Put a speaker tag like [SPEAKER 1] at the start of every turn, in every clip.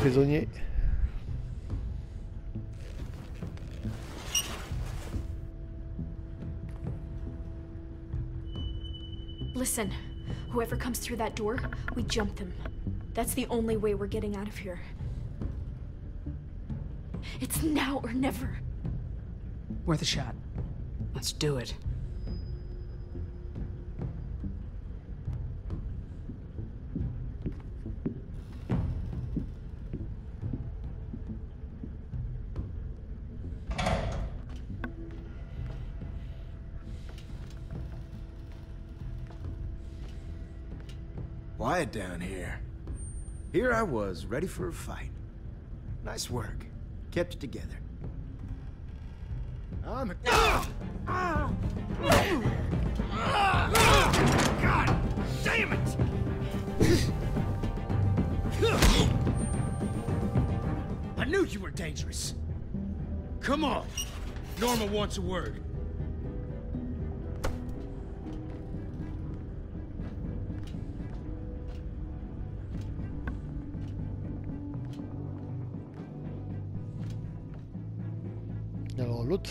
[SPEAKER 1] prisonniers.
[SPEAKER 2] Listen, whoever comes through that door, we jump them. That's the only way we're getting out of here. It's now or never.
[SPEAKER 3] Worth a shot. Let's do it.
[SPEAKER 4] Quiet down here. Here I was, ready for a fight. Nice work. Kept it together. I'm a... Ah! God damn it! I knew you were dangerous. Come on. Norma wants a word.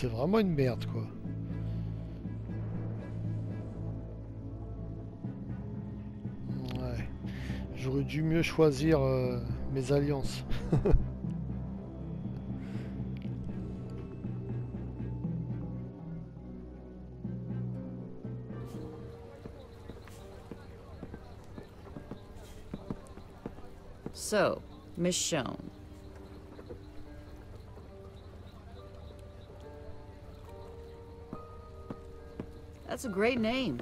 [SPEAKER 1] C'est vraiment une merde quoi. J'aurais dû mieux choisir euh, mes alliances.
[SPEAKER 5] So, Michonne. That's a great name.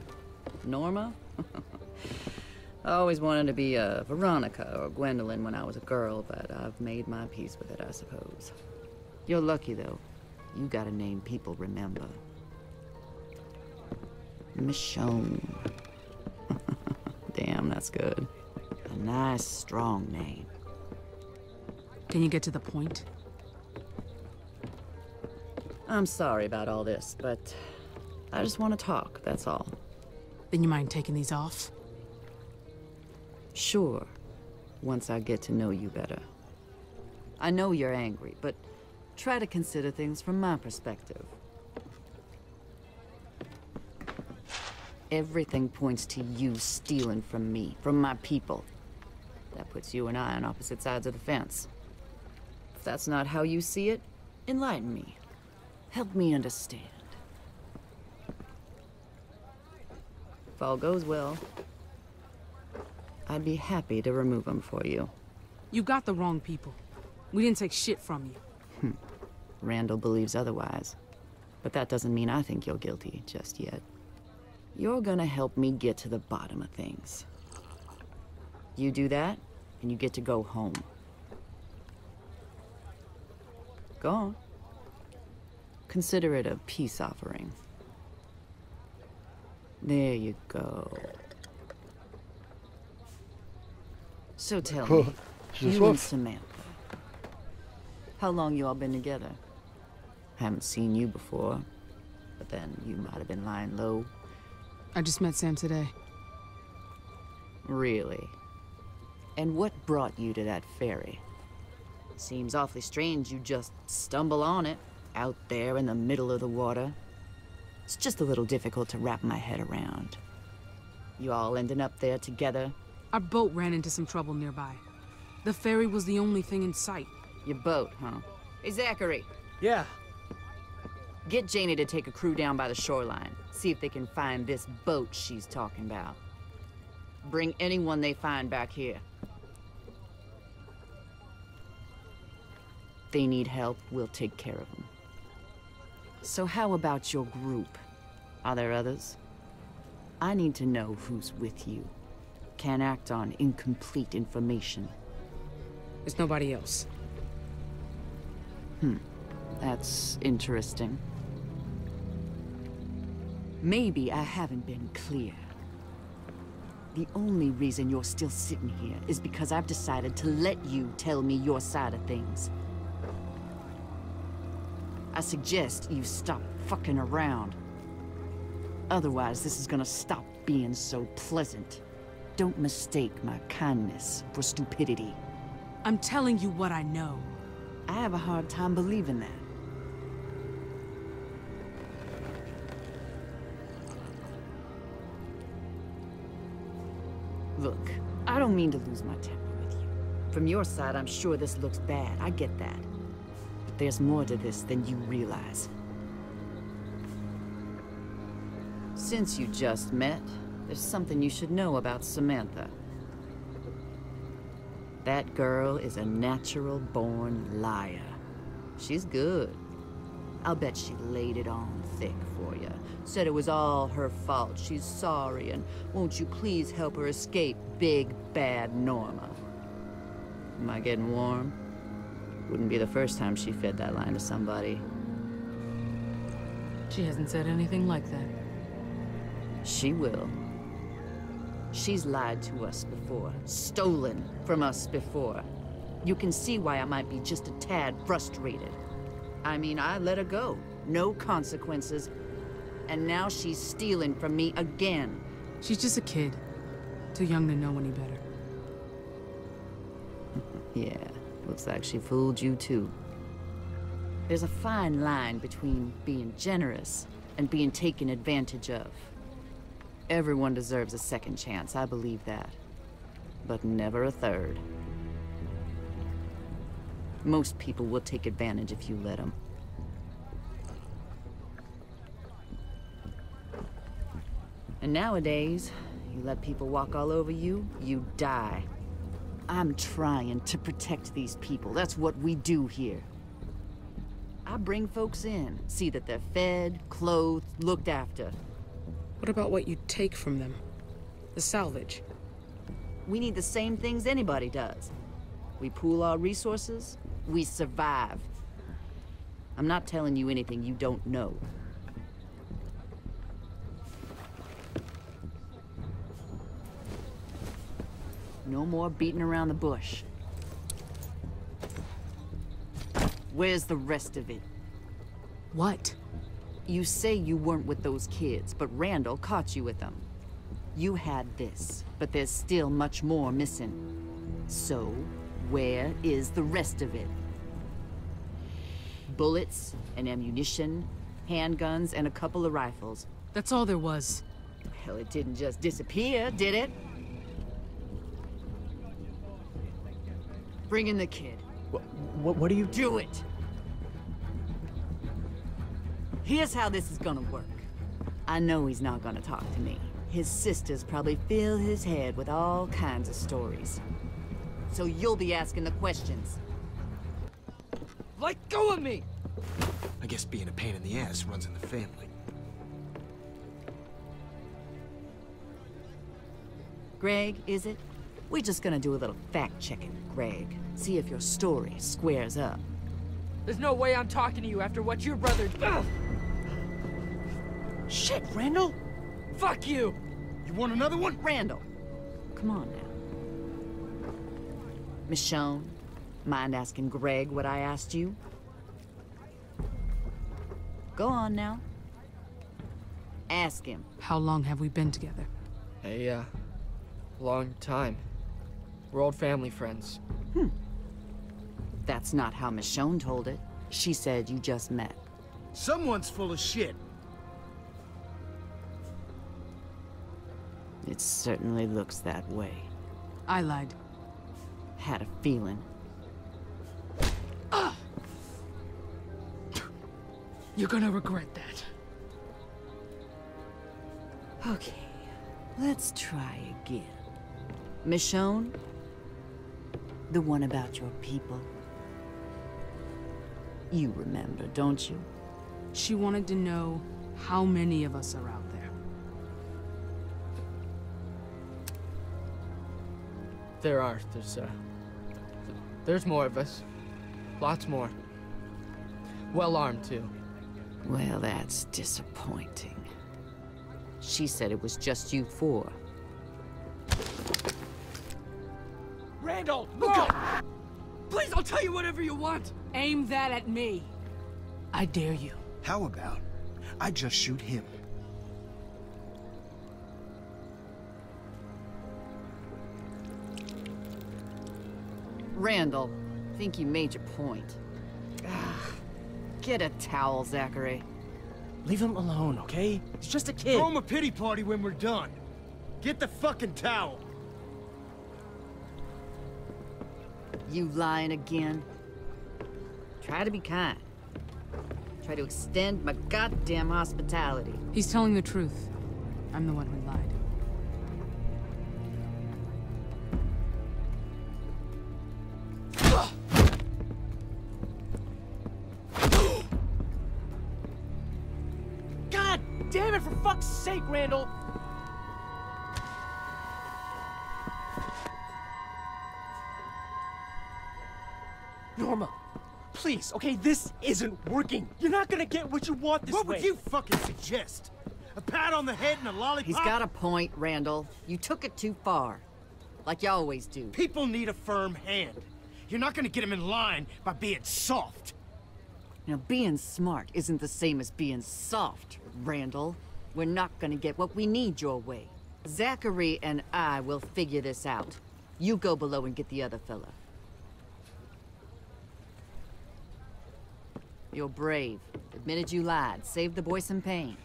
[SPEAKER 5] Norma? I always wanted to be a Veronica or Gwendolyn when I was a girl, but I've made my peace with it, I suppose. You're lucky, though. You got a name people remember. Michonne. Damn, that's good. A nice, strong name.
[SPEAKER 3] Can you get to the point?
[SPEAKER 5] I'm sorry about all this, but I just want to talk, that's all.
[SPEAKER 3] Then you mind taking these off?
[SPEAKER 5] Sure, once I get to know you better. I know you're angry, but try to consider things from my perspective. Everything points to you stealing from me, from my people. That puts you and I on opposite sides of the fence. If that's not how you see it, enlighten me. Help me understand. If all goes well, I'd be happy to remove them for you.
[SPEAKER 3] You got the wrong people. We didn't take shit from you. Hmm.
[SPEAKER 5] Randall believes otherwise. But that doesn't mean I think you're guilty just yet. You're gonna help me get to the bottom of things. You do that, and you get to go home. Go on. Consider it a peace offering. There you go. So tell me,
[SPEAKER 1] J'ai
[SPEAKER 5] you and. Samantha. How long you all been together? Haven't seen you before, but then you might have been lying low.
[SPEAKER 3] I just met Sam today.
[SPEAKER 5] Really? And what brought you to that ferry? Seems awfully strange you just stumble on it, out there in the middle of the water. It's just a little difficult to wrap my head around. You all ending up there together?
[SPEAKER 3] Our boat ran into some trouble nearby. The ferry was the only thing in sight.
[SPEAKER 5] Your boat, huh? Hey, Zachary,
[SPEAKER 6] Yeah,
[SPEAKER 5] get Janie to take a crew down by the shoreline. See if they can find this boat she's talking about. Bring anyone they find back here. They need help, we'll take care of them. So how about your group? Are there others? I need to know who's with you. Can't act on incomplete information.
[SPEAKER 3] There's nobody else. Hmm.
[SPEAKER 5] That's interesting. Maybe I haven't been clear. The only reason you're still sitting here is because I've decided to let you tell me your side of things. I suggest you stop fucking around. Otherwise, this is gonna stop being so pleasant. Don't mistake my kindness for stupidity.
[SPEAKER 3] I'm telling you what I know.
[SPEAKER 5] I have a hard time believing that. Look, I don't mean to lose my temper with you. From your side, I'm sure this looks bad. I get that. There's more to this than you realize. Since you just met, there's something you should know about Samantha. That girl is a natural-born liar. She's good. I'll bet she laid it on thick for you. Said it was all her fault. She's sorry, and won't you please help her escape big, bad Norma? Am I getting warm? Wouldn't be the first time she fed that line to somebody.
[SPEAKER 3] She hasn't said anything like that.
[SPEAKER 5] She will. She's lied to us before, stolen from us before. You can see why I might be just a tad frustrated. I mean, I let her go. No consequences. And now she's stealing from me again.
[SPEAKER 3] She's just a kid. Too young to know any better.
[SPEAKER 5] Yeah, looks like she fooled you too. There's a fine line between being generous and being taken advantage of. Everyone deserves a second chance, I believe that. But never a third. Most people will take advantage if you let them. And nowadays, you let people walk all over you, you die. I'm trying to protect these people. That's what we do here. I bring folks in, see that they're fed, clothed, looked after.
[SPEAKER 3] What about what you take from them? The salvage.
[SPEAKER 5] We need the same things anybody does. We pool our resources, we survive. I'm not telling you anything you don't know. No more beating around the bush. Where's the rest of it?
[SPEAKER 3] What?
[SPEAKER 5] You say you weren't with those kids, but Randall caught you with them. You had this, but there's still much more missing. So, where is the rest of it? Bullets and ammunition, handguns, and a couple of rifles.
[SPEAKER 3] That's all there was.
[SPEAKER 5] Hell, it didn't just disappear, did it? Bring in the kid.
[SPEAKER 4] What, what, what are you...
[SPEAKER 5] Do it! Here's how this is gonna work. I know he's not gonna talk to me. His sisters probably fill his head with all kinds of stories. So you'll be asking the questions.
[SPEAKER 6] Let go of me!
[SPEAKER 4] I guess being a pain in the ass runs in the family.
[SPEAKER 5] Greg, is it? We're just gonna do a little fact-checking, Greg. See if your story squares up.
[SPEAKER 6] There's no way I'm talking to you after what your brother... Ugh!
[SPEAKER 4] Shit, Randall!
[SPEAKER 6] Fuck you!
[SPEAKER 4] You want another one?
[SPEAKER 5] Randall, come on now. Michonne, mind asking Greg what I asked you? Go on now. Ask him.
[SPEAKER 3] How long have we been together?
[SPEAKER 6] A, uh, long time. We're old family friends. Hmm.
[SPEAKER 5] That's not how Michonne told it. She said you just met.
[SPEAKER 4] Someone's full of shit.
[SPEAKER 5] It certainly looks that way.
[SPEAKER 3] I lied.
[SPEAKER 5] Had a feeling.
[SPEAKER 3] You're gonna regret that.
[SPEAKER 5] Okay, let's try again. Michonne? The one about your people? You remember, don't you?
[SPEAKER 3] She wanted to know how many of us are out there.
[SPEAKER 6] There are. There's, uh... There's more of us. Lots more. Well armed, too.
[SPEAKER 5] Well, that's disappointing. She said it was just you four.
[SPEAKER 6] Randall! No! Please, I'll tell you whatever you want!
[SPEAKER 3] Aim that at me. I dare you.
[SPEAKER 4] How about I just shoot him?
[SPEAKER 5] Randall, I think you made your point. Ah, Get a towel, Zachary.
[SPEAKER 7] Leave him alone, okay? He's just a kid.
[SPEAKER 4] Throw him a pity party when we're done. Get the fucking towel.
[SPEAKER 5] You lying again? Try to be kind. Try to extend my goddamn hospitality.
[SPEAKER 3] He's telling the truth. I'm the one who lied.
[SPEAKER 7] Please, okay, this isn't working. You're not gonna get what you want this
[SPEAKER 4] what
[SPEAKER 7] way.
[SPEAKER 4] would you fucking suggest? A pat on the head and a lollipop?
[SPEAKER 5] He's got a point, Randall. You took it too far. Like you always do.
[SPEAKER 4] People need a firm hand. You're not gonna get them in line by being soft.
[SPEAKER 5] Now, being smart isn't the same as being soft, Randall. We're not gonna get what we need your way. Zachary and I will figure this out. You go below and get the other fella. You're brave. Admitted you lied. Saved the boy some pain.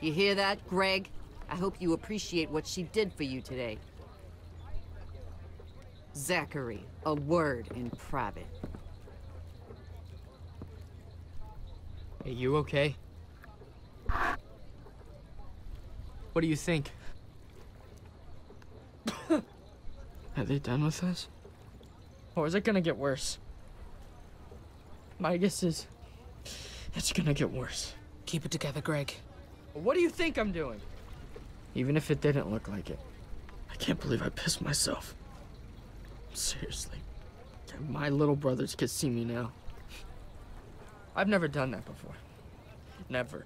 [SPEAKER 5] You hear that, Greg? I hope you appreciate what she did for you today. Zachary, a word in private.
[SPEAKER 6] Hey, you okay? What do you think? Are they done with us? Or is it gonna get worse? My guess is it's gonna get worse.
[SPEAKER 3] Keep it together, Greg.
[SPEAKER 6] What do you think I'm doing? Even if it didn't look like it. I can't believe I pissed myself. Seriously. My little brothers could see me now. I've never done that before. Never.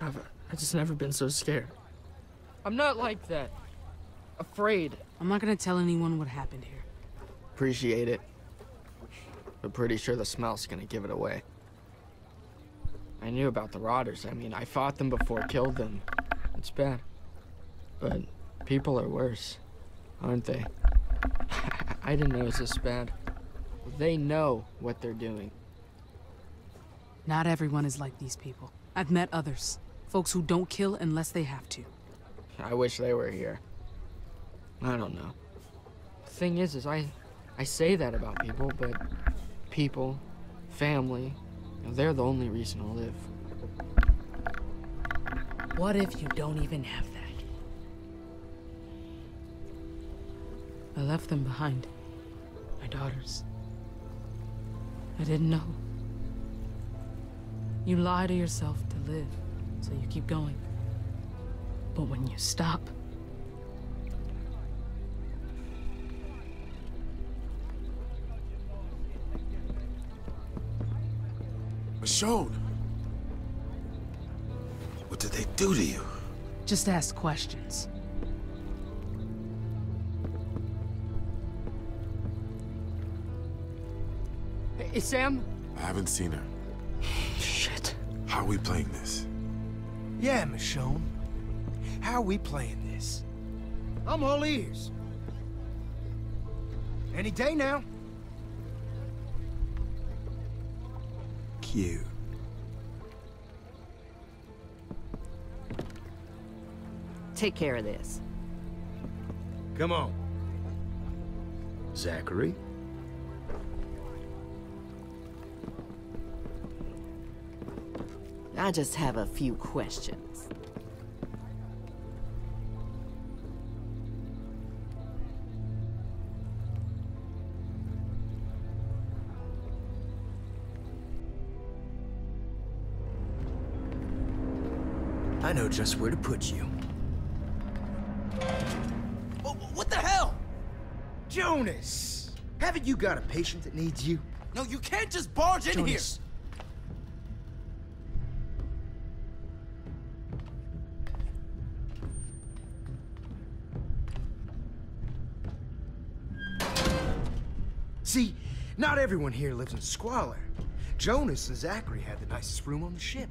[SPEAKER 6] I've, I just never been so scared. I'm not like that. Afraid.
[SPEAKER 3] I'm not gonna tell anyone what happened here.
[SPEAKER 6] Appreciate it. But pretty sure the smell's gonna give it away. I knew about the Rotters. I mean, I fought them before, killed them. It's bad. But people are worse, aren't they? I didn't know it was this bad. They know what they're doing.
[SPEAKER 3] Not everyone is like these people. I've met others. Folks who don't kill unless they have to.
[SPEAKER 6] I wish they were here. I don't know. The thing is, is I, I say that about people, but people, family, you know, they're the only reason I live.
[SPEAKER 3] What if you don't even have that? I left them behind. My daughters. I didn't know. You lie to yourself to live, so you keep going. But when you stop,
[SPEAKER 8] Michonne! What did they do to you?
[SPEAKER 3] just ask questions.
[SPEAKER 6] Hey, Sam?
[SPEAKER 8] I haven't seen her.
[SPEAKER 6] Shit.
[SPEAKER 8] How are we playing this?
[SPEAKER 4] Yeah, Michonne. How are we playing this? I'm all ears. Any day now. Cute.
[SPEAKER 5] Take care of this.
[SPEAKER 4] Come on. Zachary?
[SPEAKER 5] I just have a few questions.
[SPEAKER 4] Just where to put you. What the hell? Jonas! Haven't you got a patient that needs you?
[SPEAKER 9] No, you can't just barge in here.
[SPEAKER 4] Jonas. See, not everyone here lives in squalor. Jonas and Zachary had the nicest room on the ship.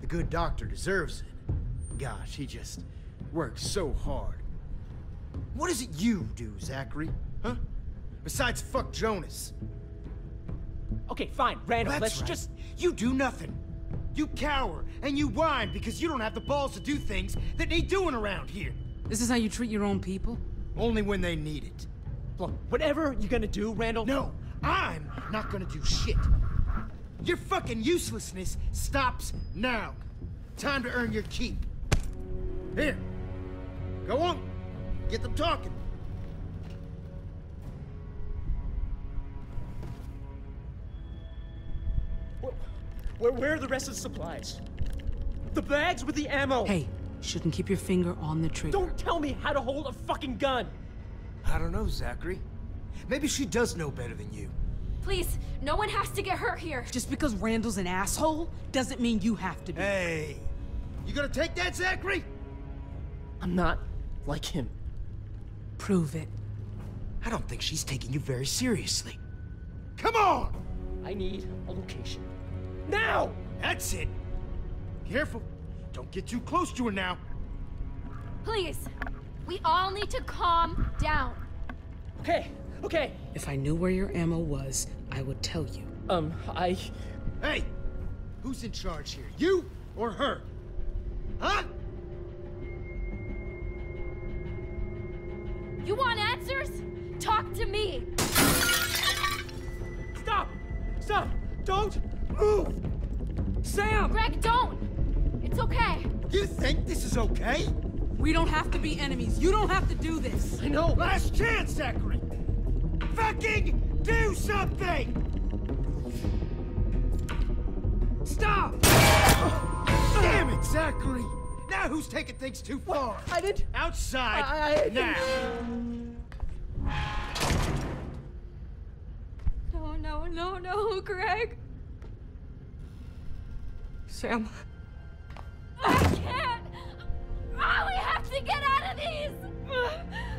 [SPEAKER 4] The good doctor deserves it. Gosh, he just works so hard. What is it you do, Zachary? Huh? Besides, fuck Jonas.
[SPEAKER 7] Okay, fine, Randall,
[SPEAKER 4] That's
[SPEAKER 7] let's
[SPEAKER 4] right.
[SPEAKER 7] just...
[SPEAKER 4] You do nothing. You cower and you whine because you don't have the balls to do things that need doing around here.
[SPEAKER 3] This is how you treat your own people?
[SPEAKER 4] Only when they need it.
[SPEAKER 7] Look, whatever you're gonna do, Randall...
[SPEAKER 4] No, I'm not gonna do shit. Your fucking uselessness stops now. Time to earn your keep. Here. Go on. Get them talking.
[SPEAKER 7] Where, where, where are the rest of the supplies? The bags with the ammo!
[SPEAKER 3] Hey, shouldn't keep your finger on the trigger.
[SPEAKER 7] Don't tell me how to hold a fucking gun!
[SPEAKER 4] I don't know, Zachary. Maybe she does know better than you.
[SPEAKER 10] Please, no one has to get hurt here.
[SPEAKER 3] Just because Randall's an asshole doesn't mean you have to be.
[SPEAKER 4] Hey, you gonna take that, Zachary?
[SPEAKER 7] I'm not like him.
[SPEAKER 3] Prove it.
[SPEAKER 4] I don't think she's taking you very seriously. Come on!
[SPEAKER 7] I need a location. Now!
[SPEAKER 4] That's it. Careful. Don't get too close to her now.
[SPEAKER 10] Please, we all need to calm down.
[SPEAKER 7] Okay, okay.
[SPEAKER 3] If I knew where your ammo was, I would tell you.
[SPEAKER 7] Um, I...
[SPEAKER 4] Hey! Who's in charge here? You or her? Huh?
[SPEAKER 10] You want answers? Talk to me.
[SPEAKER 7] Stop! Stop! Don't move! Sam!
[SPEAKER 10] Greg, don't. It's okay.
[SPEAKER 4] You think this is okay?
[SPEAKER 3] We don't have to be enemies. You don't have to do this.
[SPEAKER 7] I know!
[SPEAKER 4] Last chance, Zachary! Fucking do something! Stop! Damn it, Zachary! Now who's taking things too far?
[SPEAKER 7] I did...
[SPEAKER 4] Outside,
[SPEAKER 7] I- I-
[SPEAKER 4] now!
[SPEAKER 10] No, no, no, no, Greg.
[SPEAKER 7] Sam...
[SPEAKER 10] I can't. Oh, we have to get out of these.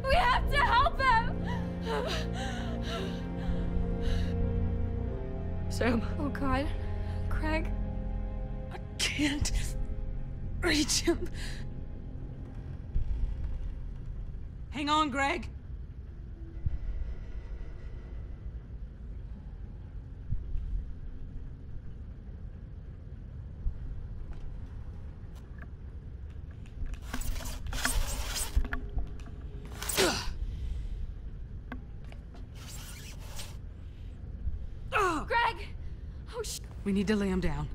[SPEAKER 10] We have to help him.
[SPEAKER 7] Sam...
[SPEAKER 10] Oh God, Craig.
[SPEAKER 3] I can't reach him. Hang on, Greg.
[SPEAKER 10] Greg. Oh sh.
[SPEAKER 3] We need to lay him down.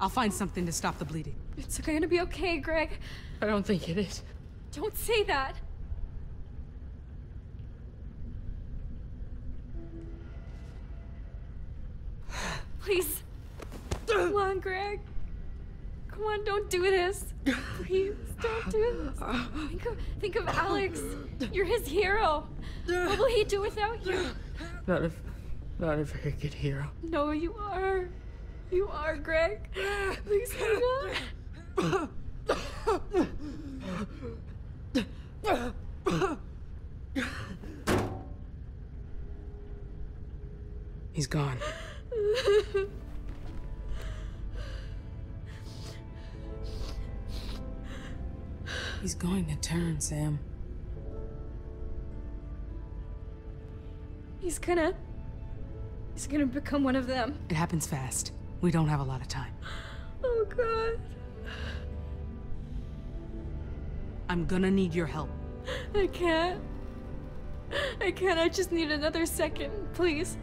[SPEAKER 3] I'll find something to stop the bleeding.
[SPEAKER 10] It's gonna be okay, Greg.
[SPEAKER 6] I don't think it is.
[SPEAKER 10] Don't say that. Please. Come on, Greg. Come on, don't do this. Please, don't do this. Think of, think of Alex. You're his hero. What will he do without you?
[SPEAKER 6] Not a, not a very good hero.
[SPEAKER 10] No, you are. You are, Greg. Please hang on.
[SPEAKER 3] He's gone. He's going to turn, Sam.
[SPEAKER 10] He's gonna. He's gonna become one of them.
[SPEAKER 3] It happens fast. We don't have a lot of time.
[SPEAKER 10] Oh, God.
[SPEAKER 3] I'm gonna need your help.
[SPEAKER 10] I can't. I can't. I just need another second, please.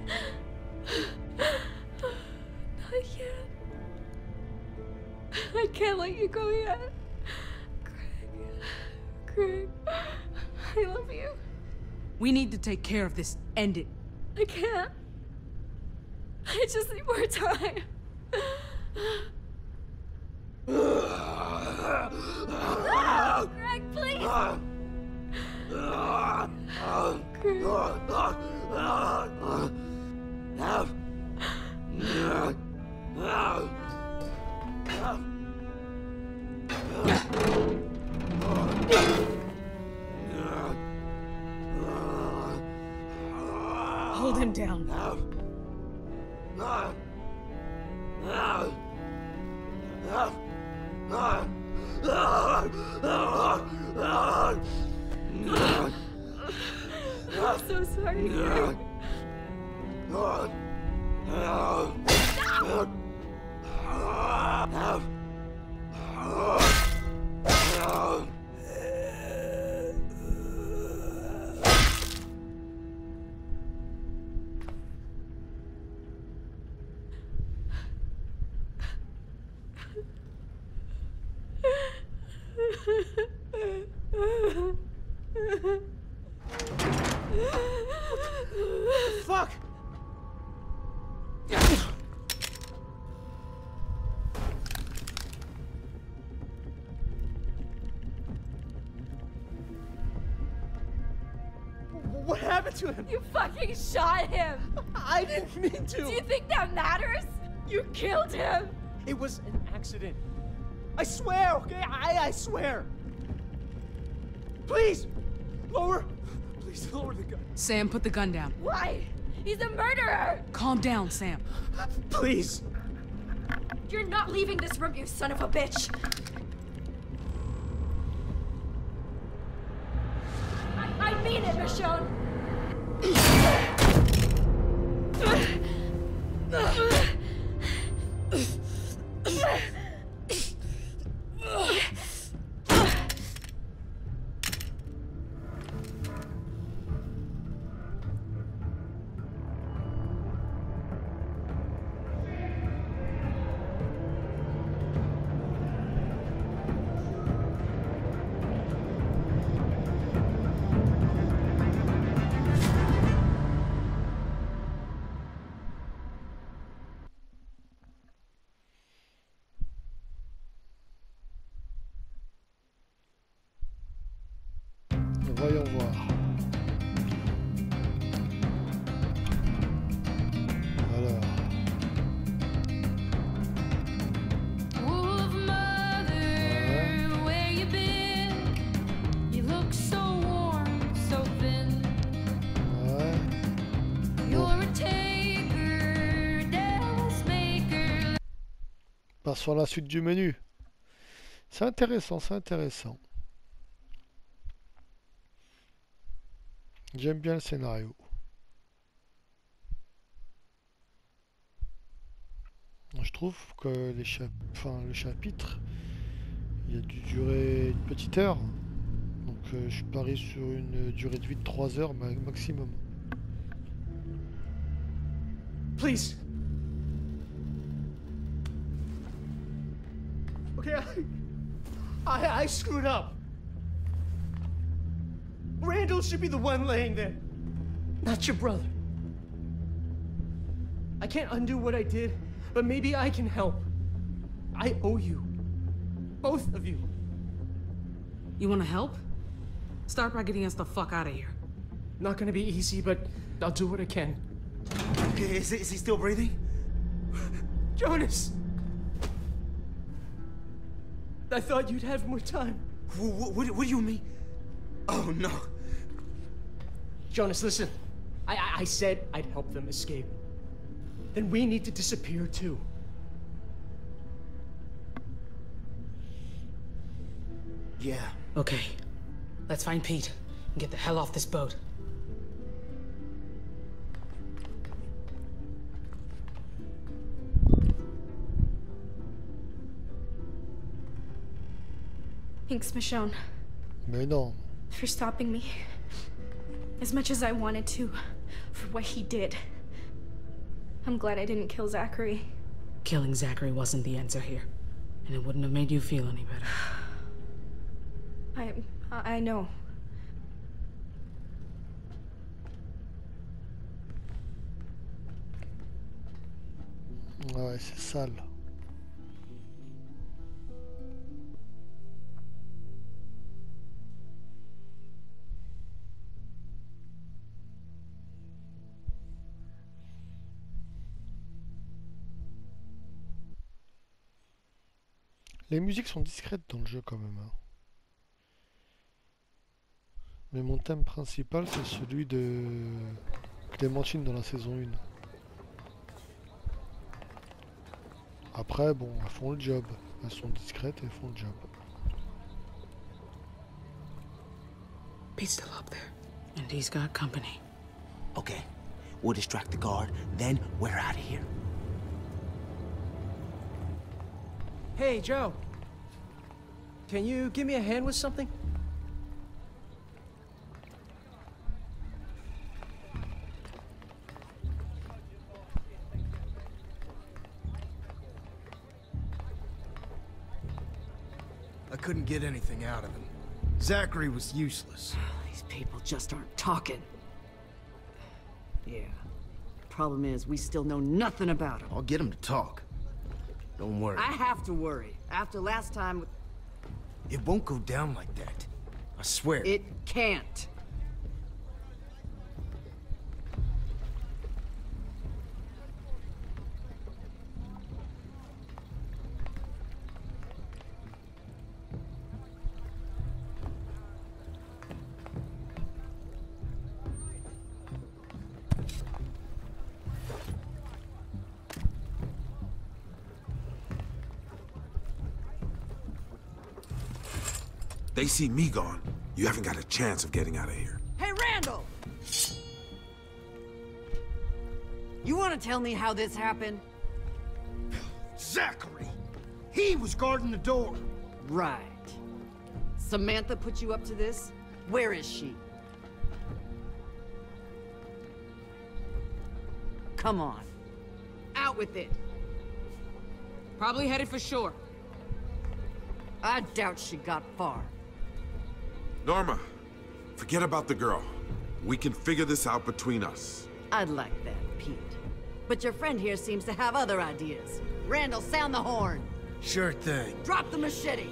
[SPEAKER 10] Not yet. I can't let you go yet. Greg. Greg. I love you.
[SPEAKER 3] We need to take care of this. End it.
[SPEAKER 10] I can't. I just need more time.
[SPEAKER 7] Happened to him?
[SPEAKER 2] You fucking shot him!
[SPEAKER 7] I didn't mean to!
[SPEAKER 2] Do you think that matters? You killed him!
[SPEAKER 7] It was an accident. I swear, okay? I, I swear. Please, lower. Please lower the gun.
[SPEAKER 3] Sam, put the gun down.
[SPEAKER 2] Why? He's a murderer!
[SPEAKER 3] Calm down, Sam.
[SPEAKER 7] Please.
[SPEAKER 2] You're not leaving this room, you son of a bitch! I, I mean it, Michonne!
[SPEAKER 1] À la suite du menu. C'est intéressant, c'est intéressant. J'aime bien le scénario. Je trouve que le chapitre, il a dû durer une petite heure. Donc euh, je parie sur une durée de vie de 3 heures ma- maximum.
[SPEAKER 7] Please. Okay, I, I, I screwed up. Randall should be the one laying there, not your brother. I can't undo what I did, but maybe I can help. I owe you. Both of you.
[SPEAKER 3] You wanna help? Start by getting us the fuck out of here.
[SPEAKER 7] Not gonna be easy, but I'll do what I can.
[SPEAKER 9] Okay, is, is he still breathing?
[SPEAKER 7] Jonas! I thought you'd have more time.
[SPEAKER 9] What, what, what do you mean? Oh no.
[SPEAKER 7] Jonas, listen. I, I, I said I'd help them escape. Then we need to disappear too.
[SPEAKER 9] Yeah.
[SPEAKER 3] Okay. Let's find Pete and get the hell off this boat.
[SPEAKER 2] Thanks, Michonne,
[SPEAKER 1] Mais non.
[SPEAKER 2] for stopping me. As much as I wanted to, for what he did. I'm glad I didn't kill Zachary.
[SPEAKER 3] Killing Zachary wasn't the answer here. And it wouldn't have made you feel any better.
[SPEAKER 2] I I I know.
[SPEAKER 1] Ouais, c'est sale. Les musiques sont discrètes dans le jeu quand même. hein. Mais mon thème principal c'est celui de Clémentine dans la saison 1. Après, bon, elles font le job. Elles sont discrètes et elles font le job.
[SPEAKER 3] Pete's still up there. And he's got company.
[SPEAKER 9] Okay, we'll distract the guard, then we're out of here.
[SPEAKER 7] Hey, Joe. Can you give me a hand with something?
[SPEAKER 4] I couldn't get anything out of him. Zachary was useless.
[SPEAKER 5] These people just aren't talking. Yeah. Problem is, we still know nothing about him.
[SPEAKER 4] I'll get him to talk. Don't worry.
[SPEAKER 5] I have to worry. After last time,
[SPEAKER 4] It won't go down like that. I swear.
[SPEAKER 5] it can't.
[SPEAKER 8] They see me gone. You haven't got a chance of getting out of here.
[SPEAKER 5] Hey, Randall! You want to tell me how this happened?
[SPEAKER 4] Zachary! He was guarding the door.
[SPEAKER 5] Right. Samantha put you up to this? Where is she? Come on. Out with it. Probably headed for shore. I doubt she got far.
[SPEAKER 8] Norma, forget about the girl. We can figure this out between us.
[SPEAKER 5] I'd like that, Pete. But your friend here seems to have other ideas. Randall, sound the horn.
[SPEAKER 4] Sure thing.
[SPEAKER 5] Drop the machete.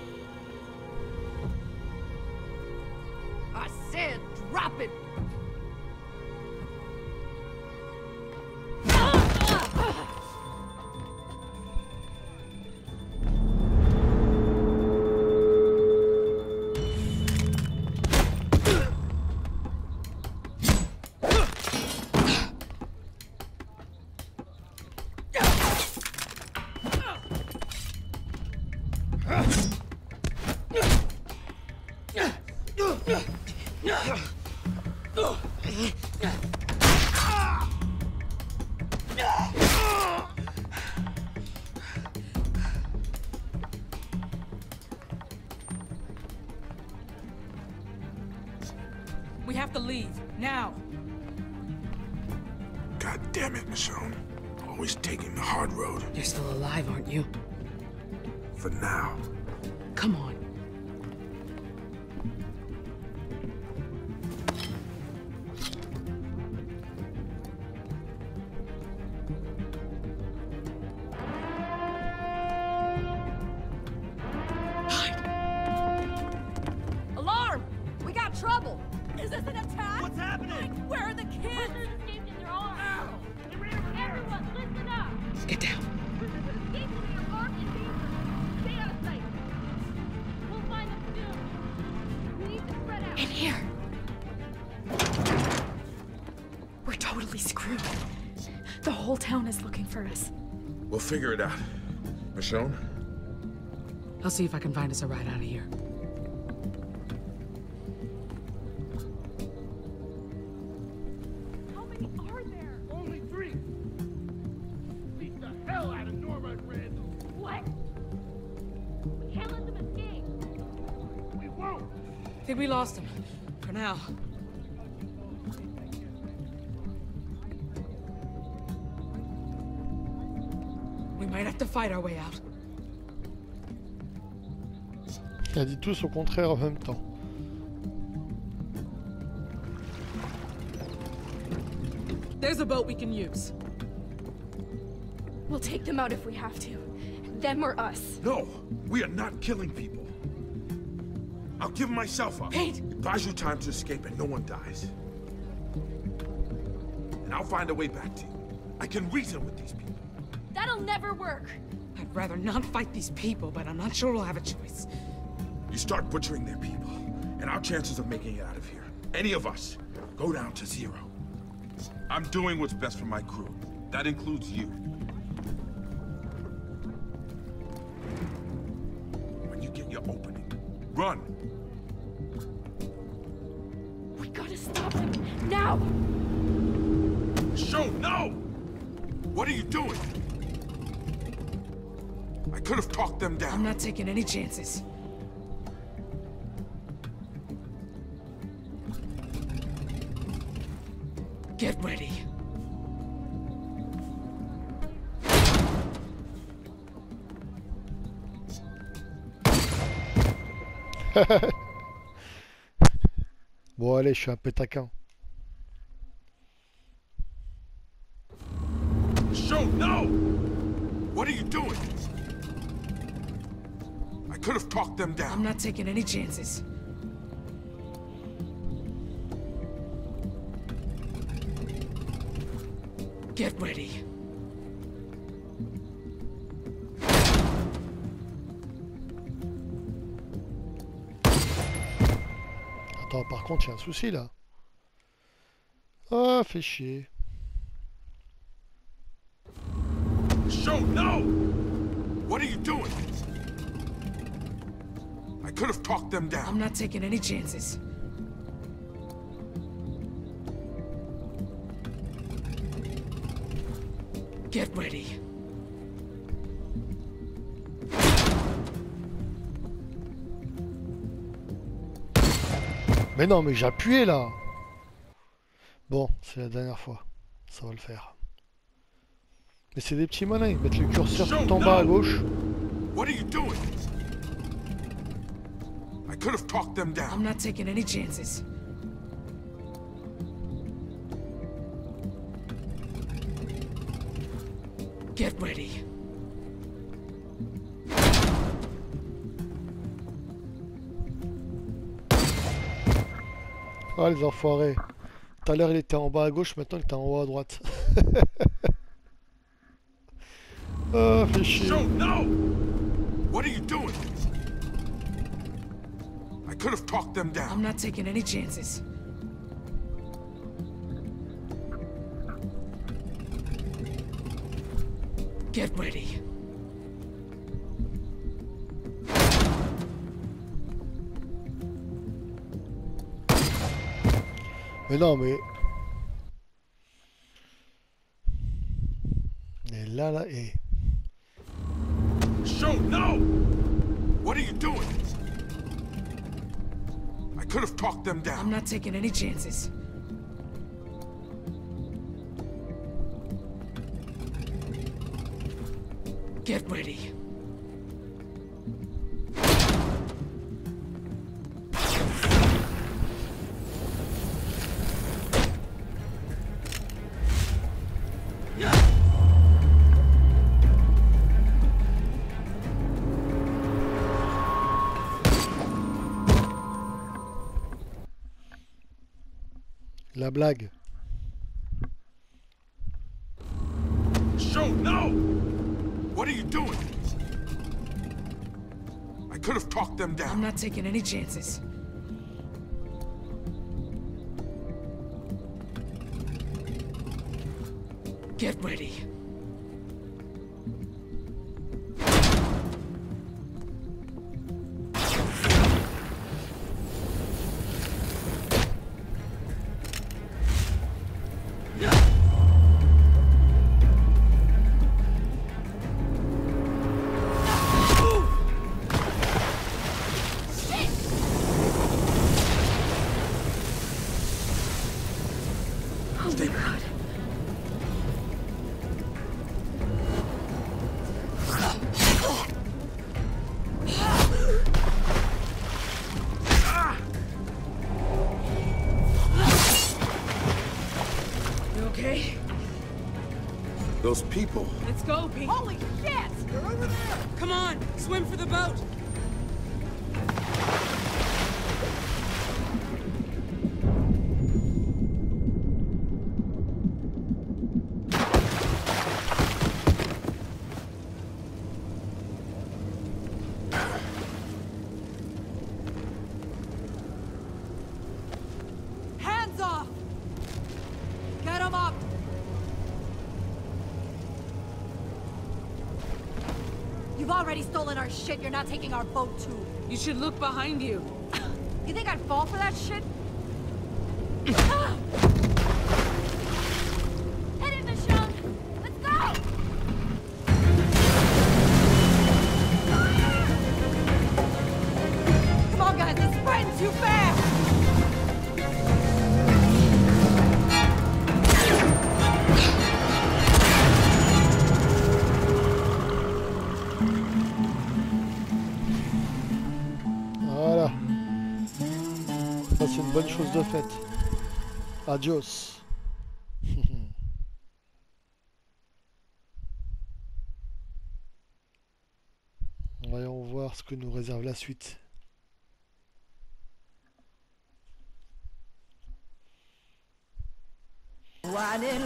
[SPEAKER 8] For
[SPEAKER 10] us.
[SPEAKER 8] We'll figure it out. Michonne?
[SPEAKER 3] I'll see if I can find us a ride out of here. Fight our way out.
[SPEAKER 1] Il a dit tous au contraire en même temps.
[SPEAKER 3] There's a boat we can use.
[SPEAKER 10] We'll take them out if we have to. Them or us.
[SPEAKER 8] No, we are not killing people. I'll give myself up.
[SPEAKER 3] Pete!
[SPEAKER 8] It buys you time to escape and no one dies. And I'll find a way back to you. I can reason with these people.
[SPEAKER 10] That'll never work.
[SPEAKER 3] I'd rather not fight these people, but I'm not sure we'll have a choice.
[SPEAKER 8] You start butchering their people, and our chances of making it out of here, any of us, go down to zero. I'm doing what's best for my crew. That includes you. When you get your opening, run.
[SPEAKER 10] We gotta stop them. Now!
[SPEAKER 8] Shoot, no! What are you doing? I could have talked them down.
[SPEAKER 3] I'm not taking any chances. Get ready.
[SPEAKER 1] Bon, allez, je suis un peu
[SPEAKER 8] them down.
[SPEAKER 3] I'm not taking any chances. Get ready.
[SPEAKER 1] Attends, par contre, il y a un souci là. Ah, fait chier.
[SPEAKER 8] Talked them down.
[SPEAKER 3] I'm not taking any chances. Get ready.
[SPEAKER 1] Mais non, mais j'ai appuyé là. Bon, c'est la dernière fois. Ça va le faire. Mais c'est des petits malins, ils mettent le curseur tout en bas à gauche.
[SPEAKER 8] What are you doing? I could have talked them down.
[SPEAKER 3] I'm not taking any chances. Get ready.
[SPEAKER 1] Ah les enfoirés. Tout à l'heure il était en bas à gauche, maintenant il est en haut à droite. ah, fait chier.
[SPEAKER 8] What are you doing? I could have talked them down.
[SPEAKER 3] I'm not taking any chances. Get ready.
[SPEAKER 1] Mais non, mais... Mais là, là, et...
[SPEAKER 8] them
[SPEAKER 3] I'm not taking any chances. Get ready.
[SPEAKER 1] La blague.
[SPEAKER 8] Shoot, no! What are you doing? I could have talked them down.
[SPEAKER 3] I'm not taking any chances. Get ready.
[SPEAKER 8] Those people.
[SPEAKER 3] Let's go, Pete.
[SPEAKER 10] Holy shit! They're over there!
[SPEAKER 3] Come on, swim for the boat.
[SPEAKER 10] Shit. You're not taking our boat too.
[SPEAKER 3] You should look behind you.
[SPEAKER 10] You think I'd fall for that shit?
[SPEAKER 1] Chose de faite. Adios. Voyons voir ce que nous réserve la suite. Ah,
[SPEAKER 11] love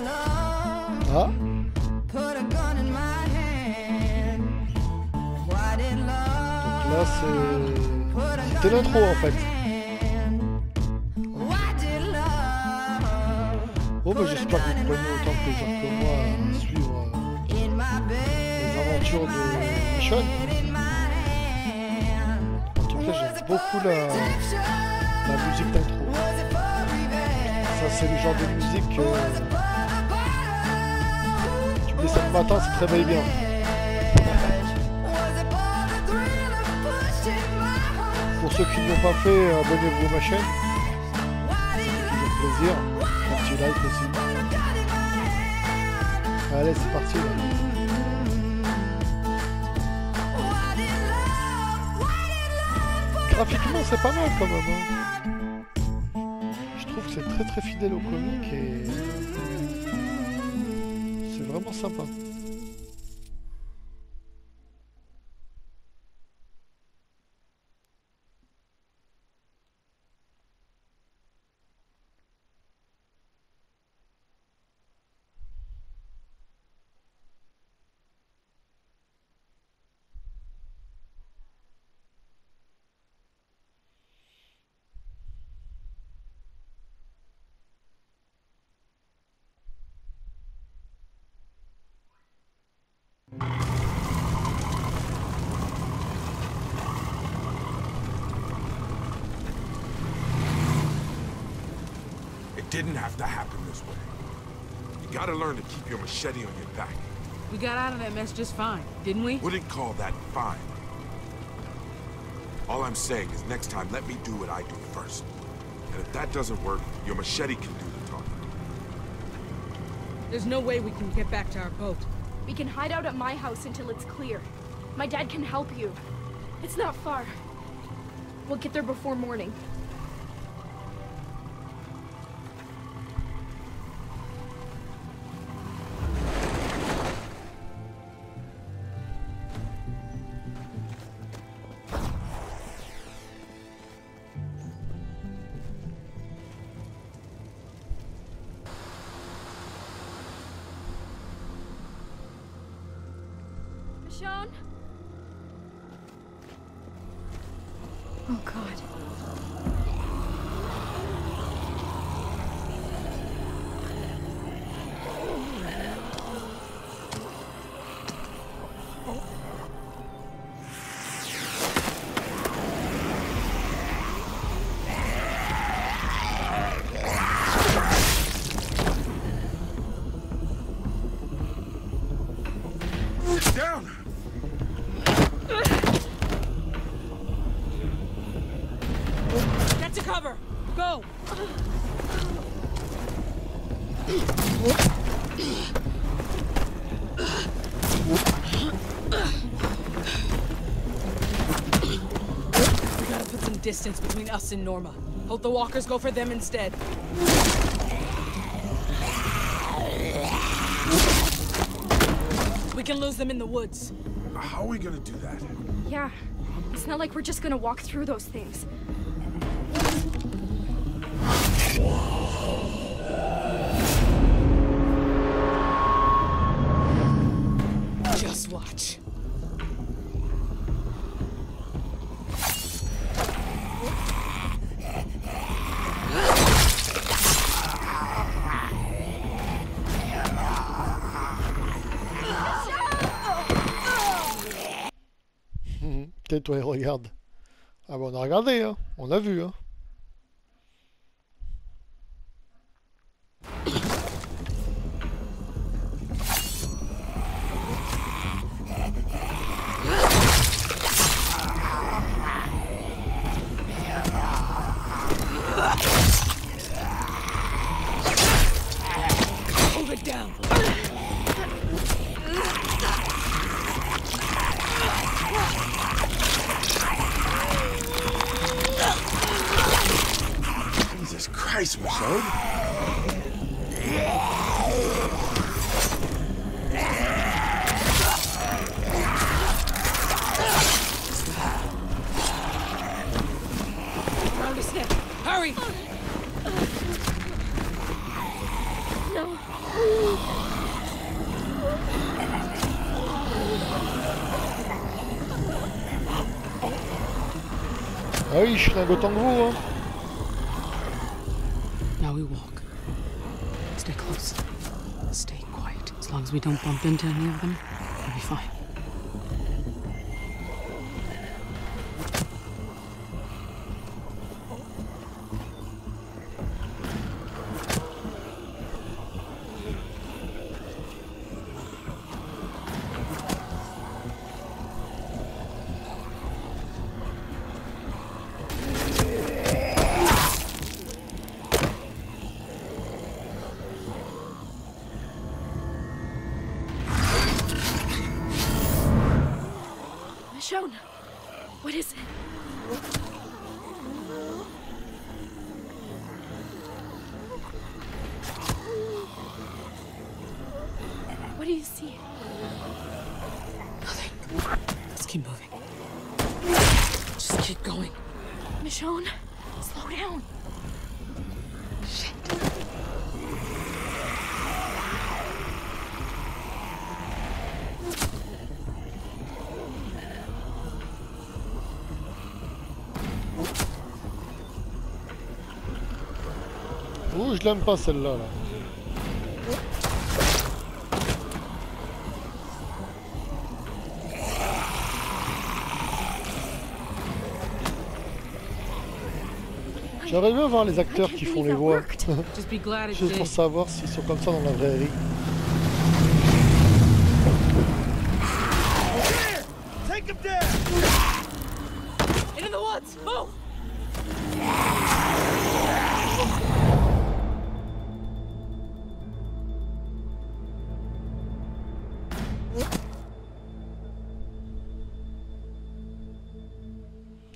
[SPEAKER 1] là c'est... C'était l'intro en fait. Bon bah j'espère que vous prenez autant de plaisir que moi à suivre euh, les aventures de Michonne. En tout cas j'aime beaucoup la, la musique d'intro. Ça c'est le genre de musique que tu mets ça le matin, ça te réveille bien. Pour ceux qui ne l'ont pas fait, abonnez-vous à ma chaîne. Toujours plaisir. Aussi. Allez, c'est parti. là. Graphiquement, c'est pas mal quand même. hein. Je trouve que c'est très très fidèle au comic et c'est vraiment sympa.
[SPEAKER 8] Didn't have to happen this way. You gotta learn to keep your machete on your back.
[SPEAKER 3] We got out of that mess just fine, didn't we?
[SPEAKER 8] Wouldn't call that fine. All I'm saying is next time, let me do what I do first. And if that doesn't work, your machete can do the talking.
[SPEAKER 3] There's no way we can get back to our boat.
[SPEAKER 10] We can hide out at my house until it's clear. My dad can help you. It's not far. We'll get there before morning.
[SPEAKER 3] Distance between us and Norma. Hope the walkers go for them instead. We can lose them in the woods.
[SPEAKER 8] How are we gonna do that?
[SPEAKER 10] Yeah. It's not like we're just gonna walk through those things.
[SPEAKER 1] Tais-toi et regarde. Ah bah on a regardé, hein. on a vu. Hein. Autant que vous, hein.
[SPEAKER 3] Now we walk. Stay close. Stay quiet. As long as we don't bump into any of them,
[SPEAKER 10] Michonne, slow down.
[SPEAKER 3] Shit.
[SPEAKER 1] Ouh, je l'aime pas celle-là. Là. J'aurais bien voir les acteurs qui font les voix.
[SPEAKER 3] Just be glad it
[SPEAKER 1] Juste pour
[SPEAKER 3] did.
[SPEAKER 1] savoir s'ils sont comme ça dans la vraie vie.
[SPEAKER 12] Take him down!
[SPEAKER 3] Into the woods! Move!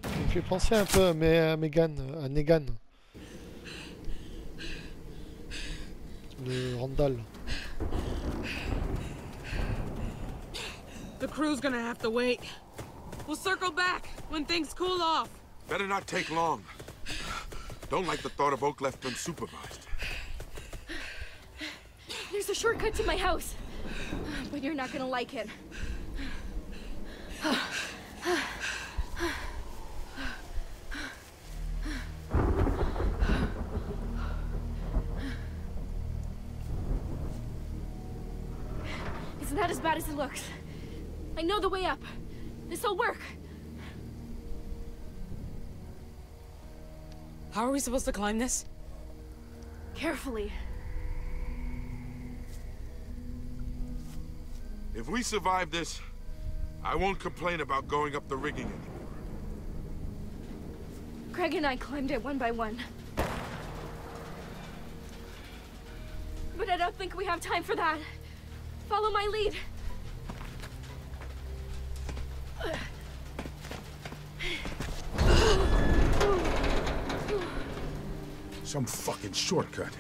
[SPEAKER 1] Il me fait penser un peu à, Me- à Megan, à Negan. Le Randall.
[SPEAKER 3] The crew's gonna have to wait. We'll circle back when things cool off.
[SPEAKER 8] Better not take long. Don't like the thought of Oak left unsupervised.
[SPEAKER 10] There's a shortcut to my house. But you're not gonna like it. The way up. This'll work.
[SPEAKER 3] How are we supposed to climb this?
[SPEAKER 10] Carefully.
[SPEAKER 8] If we survive this, I won't complain about going up the rigging anymore.
[SPEAKER 10] Craig and I climbed it one by one. But I don't think we have time for that. Follow my lead.
[SPEAKER 8] Some fucking shortcut.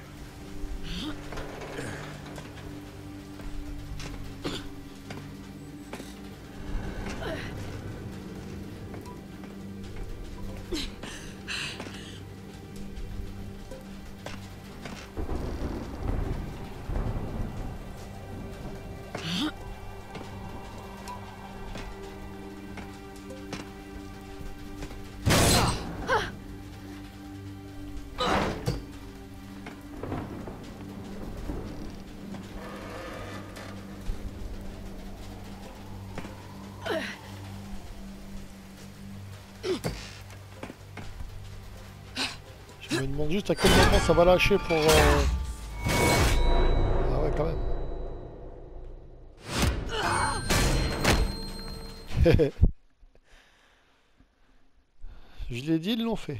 [SPEAKER 1] Me demande juste à quel moment ça va lâcher pour... euh, Ah ouais, quand même. Je l'ai dit, ils l'ont fait.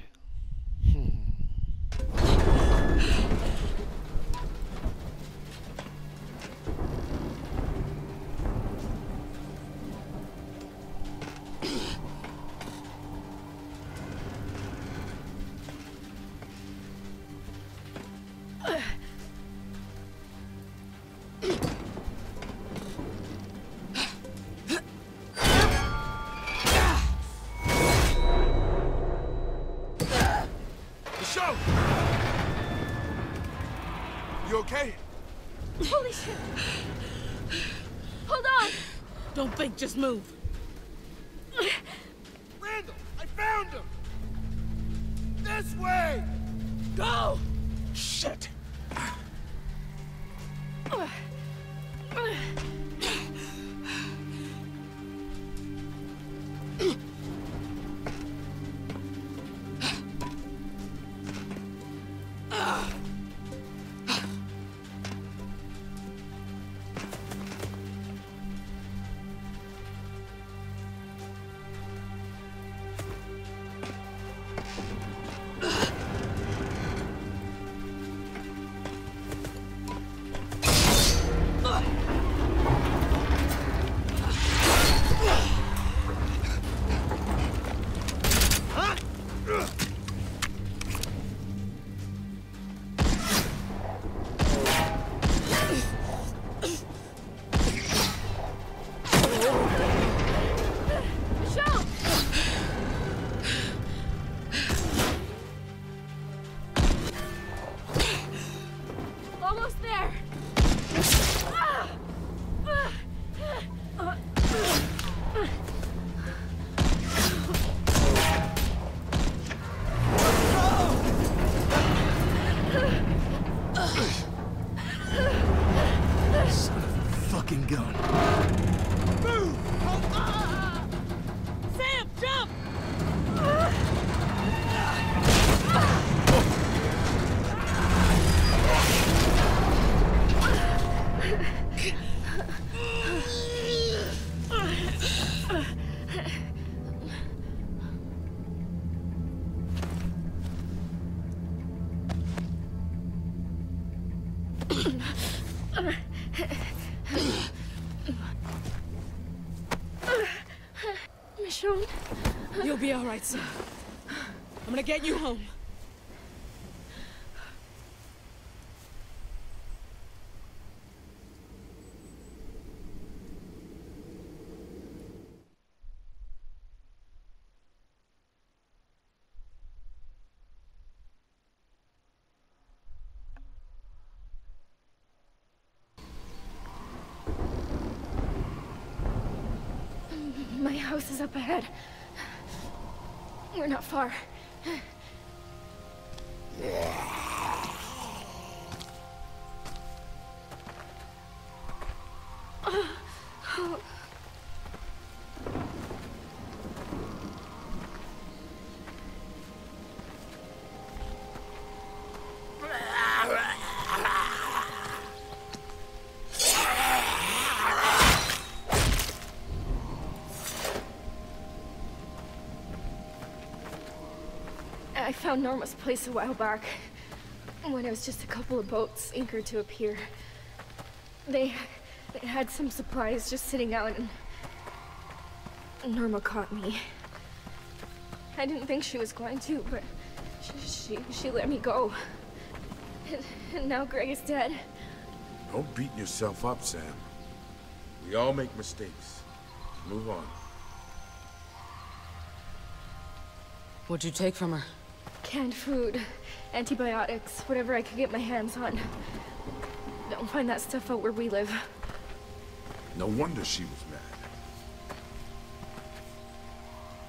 [SPEAKER 3] Right. I'm gonna get you home.
[SPEAKER 10] My house is up ahead. Far. Found Norma's place a while back. When it was just a couple of boats anchored to a pier. They, they had some supplies just sitting out and Norma caught me. I didn't think she was going to, but she, she, she let me go. And, and now Greg is dead.
[SPEAKER 8] Don't beat yourself up, Sam. We all make mistakes. Move on.
[SPEAKER 3] What'd you take from her?
[SPEAKER 10] Canned food, antibiotics, whatever I could get my hands on. Don't find that stuff out where we live.
[SPEAKER 8] No wonder she was mad.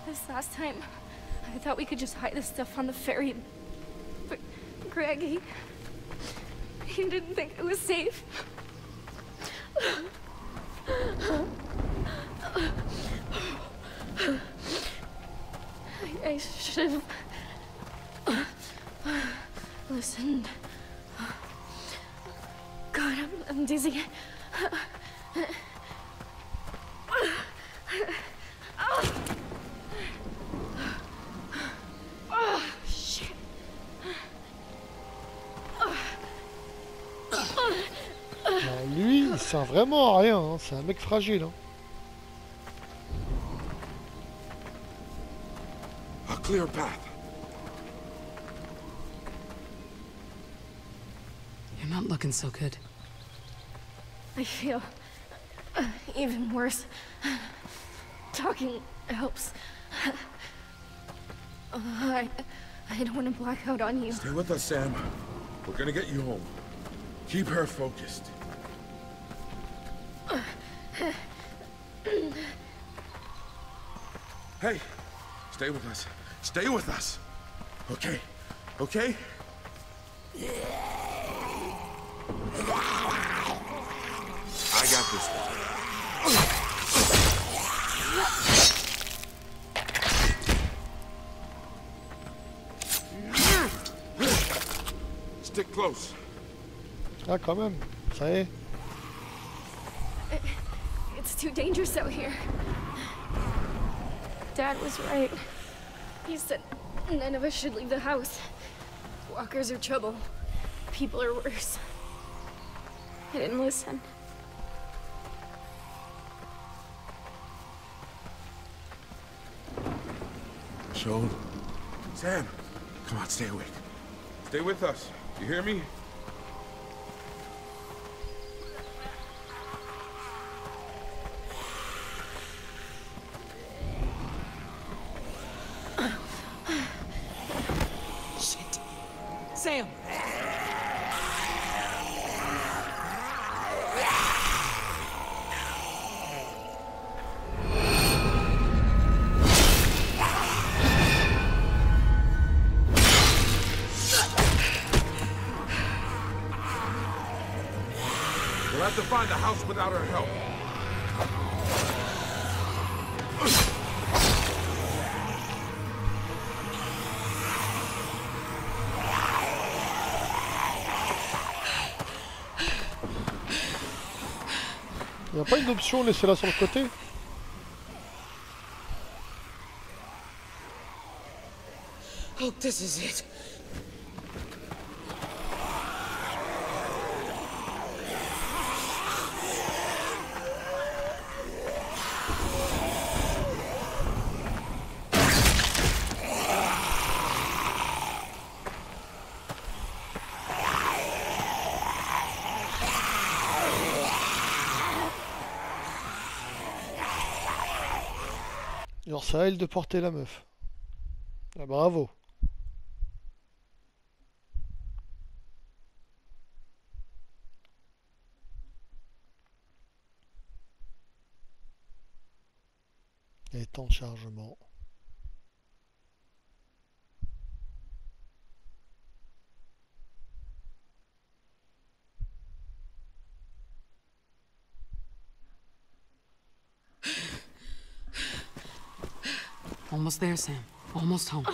[SPEAKER 10] This last time, I thought we could just hide this stuff on the ferry. But Greg, he, he didn't think it was safe.
[SPEAKER 1] C'est un mec fragile. hein.
[SPEAKER 8] A clear path.
[SPEAKER 3] You're not looking so good.
[SPEAKER 10] I feel uh, even worse. Talking helps. Uh, I, I don't want to black out on you.
[SPEAKER 8] Stay with us, Sam. We're gonna get you home. Keep her focused. Hey, stay with us. Stay with us. Okay? Okay? I got this one. Stick close.
[SPEAKER 1] Quand même. Ça.
[SPEAKER 10] It's too dangerous out here. Dad was right. He said none of us should leave the house. Walkers are trouble. People are worse. I didn't listen.
[SPEAKER 8] Joel. Sam, come on, stay awake. Stay with us. You hear me?
[SPEAKER 1] Y a pas une option, laissez-la sur le côté
[SPEAKER 3] Oh, this is it.
[SPEAKER 1] De porter la meuf. Ah, bravo. Et temps de chargement.
[SPEAKER 3] Almost there, Sam. Almost home.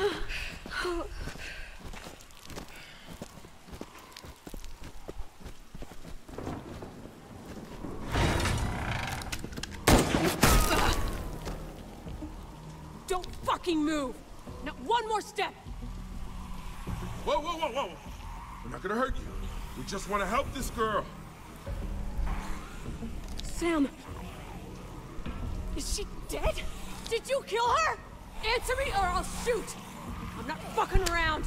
[SPEAKER 13] Don't fucking move! Not one more step!
[SPEAKER 8] Whoa, whoa, whoa, whoa! We're not gonna hurt you. We just want to help this girl.
[SPEAKER 13] Sam! Is she dead? Did you kill her? Answer me or I'll shoot! I'm not fucking around!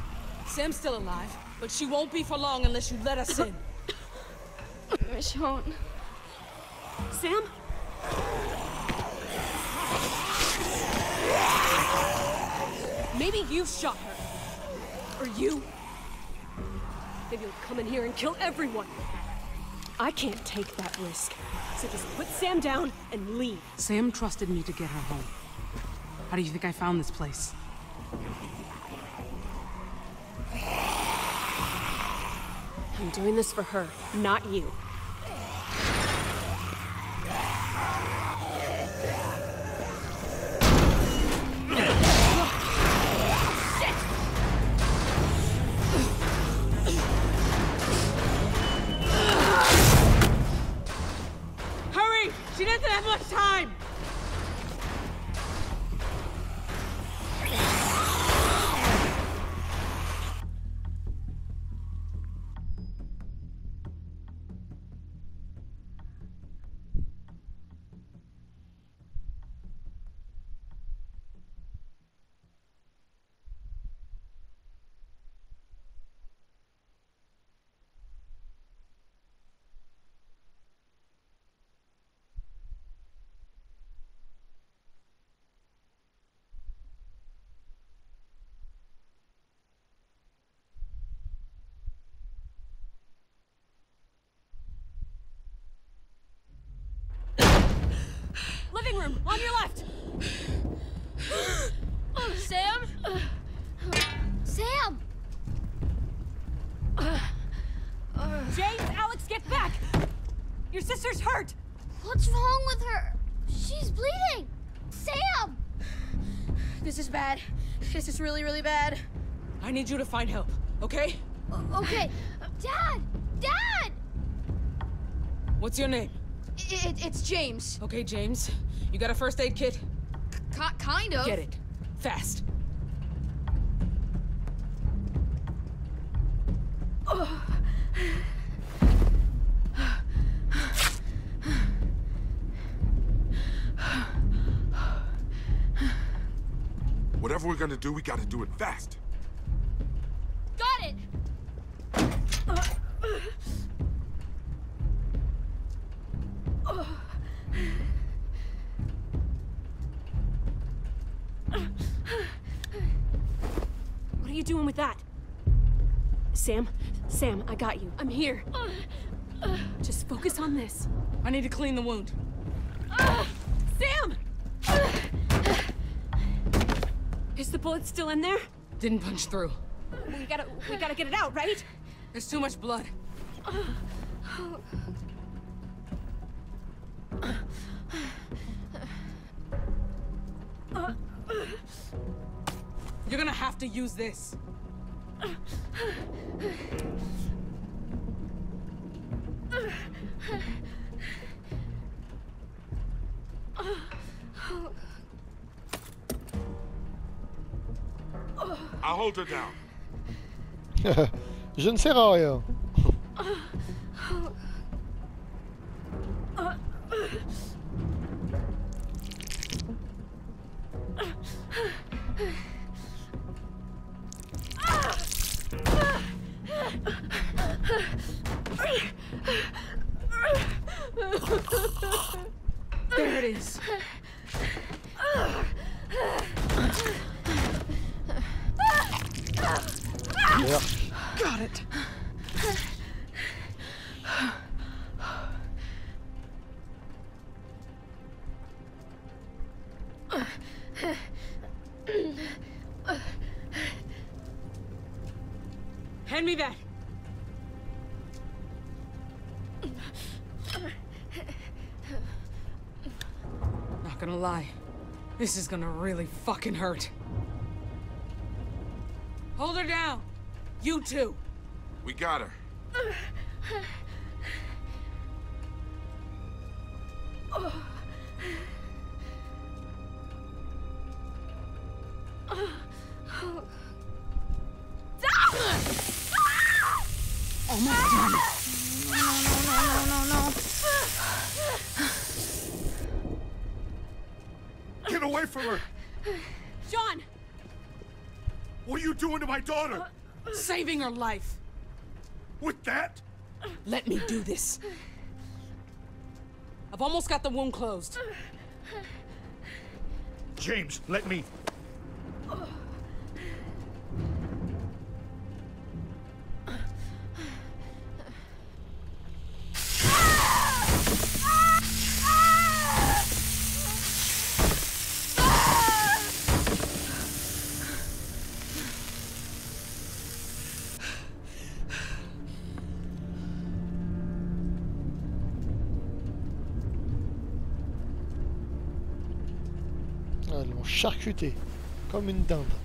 [SPEAKER 3] Sam's still alive, but she won't be for long unless you let us in.
[SPEAKER 10] Michonne.
[SPEAKER 13] Sam? Maybe you shot her. Or you. Maybe you'll come in here and kill everyone. I can't take that risk. So just put Sam down and leave.
[SPEAKER 3] Sam trusted me to get her home. How do you think I found this place?
[SPEAKER 13] I'm doing this for her, not you. Room, on your left.
[SPEAKER 2] Oh, Sam? Sam!
[SPEAKER 13] James, Alex, get back! Your sister's hurt!
[SPEAKER 2] What's wrong with her? She's bleeding! Sam!
[SPEAKER 14] This is bad. This is really, really bad.
[SPEAKER 3] I need you to find help, okay?
[SPEAKER 2] Okay. Dad! Dad!
[SPEAKER 3] What's your name?
[SPEAKER 14] I- it- it's James.
[SPEAKER 3] Okay, James. You got a first aid kit?
[SPEAKER 14] Ki- kind of.
[SPEAKER 3] Get it. Fast.
[SPEAKER 8] Whatever we're gonna do, we gotta do it fast.
[SPEAKER 13] Doing with that? Sam, Sam, I got you. I'm here. Just focus on this.
[SPEAKER 3] I need to clean the wound.
[SPEAKER 13] Sam! Is the bullet still in there?
[SPEAKER 3] Didn't punch through.
[SPEAKER 13] We gotta, we gotta get it out, right?
[SPEAKER 3] There's too much blood. Uh, uh, uh, You're gonna have to use this.
[SPEAKER 8] I'll hold her down.
[SPEAKER 1] Je ne sers à rien.
[SPEAKER 3] There it is. This is gonna really fucking hurt. Hold her down. You too.
[SPEAKER 8] We got her. Her
[SPEAKER 3] life.
[SPEAKER 8] With that?
[SPEAKER 3] Let me do this. I've almost got the wound closed.
[SPEAKER 8] James, let me.
[SPEAKER 1] Mindanba.